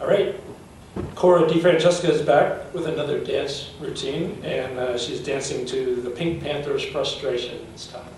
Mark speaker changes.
Speaker 1: All right, Cora DeFrancesca is back with another dance routine, and uh, she's dancing to the Pink Panthers' Frustration this time.